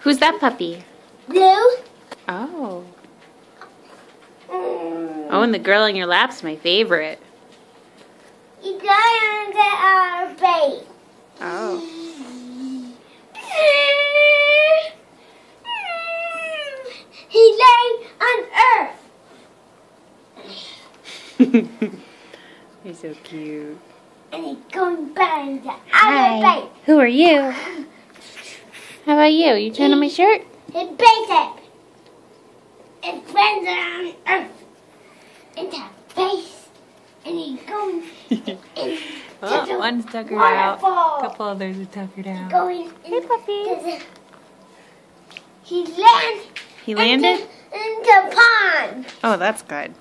Who's that puppy? Blue. Oh. Mm. Oh, and the girl on your lap's my favorite. He got under our face. Oh. He lay on earth. You're so cute. And he's going back in the Hi. Who are you? How about you? You turn on my shirt? His basic. His friends on earth. In the face. And he's going Oh, one's tuckered out. A couple others are tuckered out. Going Hey, puppy. He landed He landed? into, into the pond. Oh, that's good.